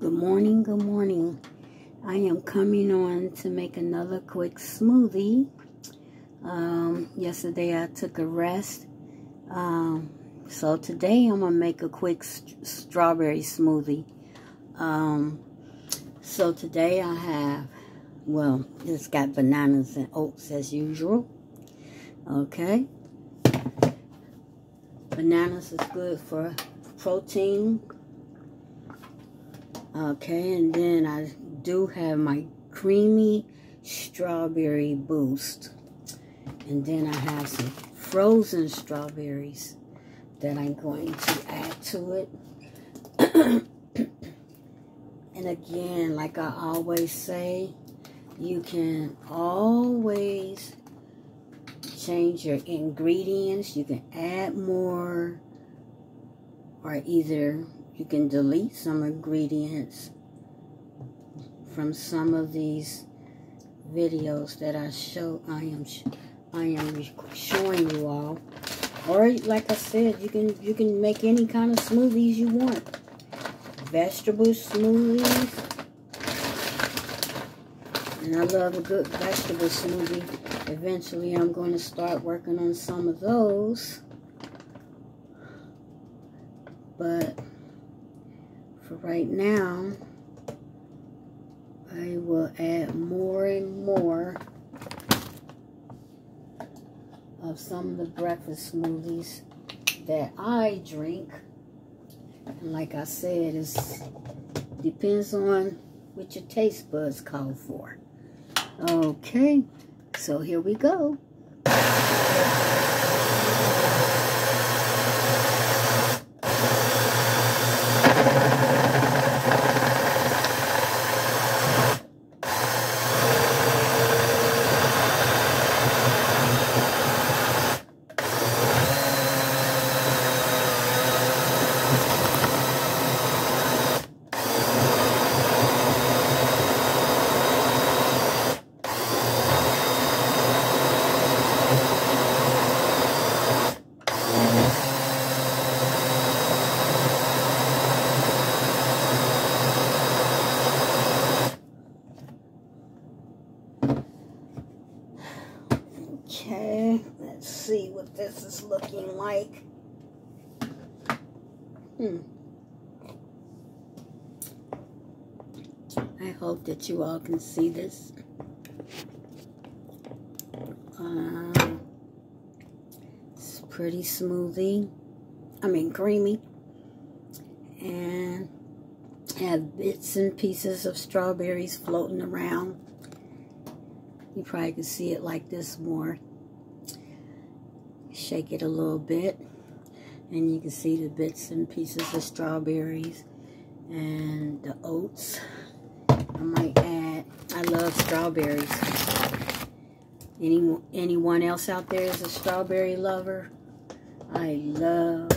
Good morning, good morning. I am coming on to make another quick smoothie. Um, yesterday I took a rest. Um, so today I'm going to make a quick st strawberry smoothie. Um, so today I have, well, it's got bananas and oats as usual. Okay. Bananas is good for protein. Okay, and then I do have my creamy strawberry boost. And then I have some frozen strawberries that I'm going to add to it. and again, like I always say, you can always change your ingredients. You can add more or either you can delete some ingredients from some of these videos that I show I am I am showing you all. Or like I said you can you can make any kind of smoothies you want. Vegetable smoothies. And I love a good vegetable smoothie. Eventually I'm going to start working on some of those. But for right now I will add more and more of some of the breakfast smoothies that I drink. And like I said, it depends on what your taste buds call for. Okay, so here we go. Okay, let's see what this is looking like. Hmm. I hope that you all can see this. Uh, it's pretty smoothie. I mean creamy. And have bits and pieces of strawberries floating around. You probably can see it like this more. Shake it a little bit. And you can see the bits and pieces of strawberries and the oats. I might add, I love strawberries. Any, anyone else out there is a strawberry lover? I love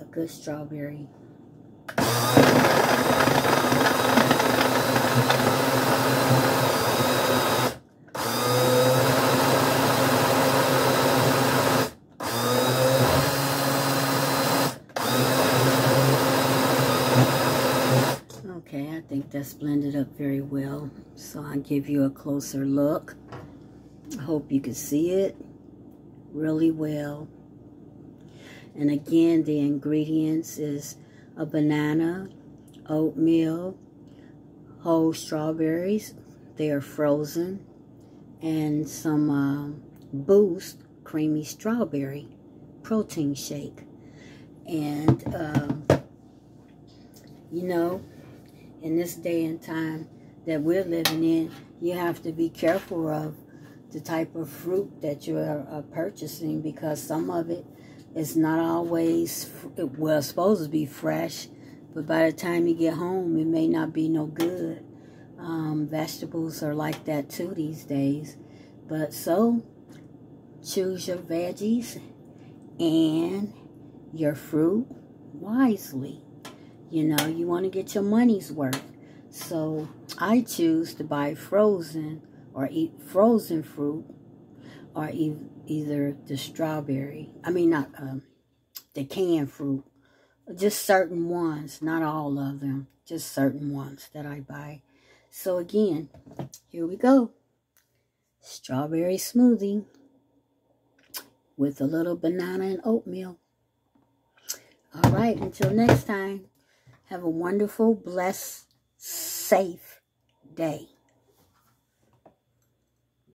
a good strawberry. Okay, I that's blended up very well. So I'll give you a closer look. I hope you can see it really well. And again, the ingredients is a banana, oatmeal, whole strawberries. They are frozen. And some uh, Boost Creamy Strawberry Protein Shake. And, uh, you know, in this day and time that we're living in, you have to be careful of the type of fruit that you are, purchasing because some of it is not always, well, supposed to be fresh, but by the time you get home, it may not be no good. Um, vegetables are like that too these days. But so, choose your veggies and your fruit wisely. You know, you want to get your money's worth. So I choose to buy frozen or eat frozen fruit or e either the strawberry. I mean, not um, the canned fruit just certain ones, not all of them, just certain ones that I buy. So again, here we go. Strawberry smoothie with a little banana and oatmeal. All right, until next time, have a wonderful, blessed, safe day.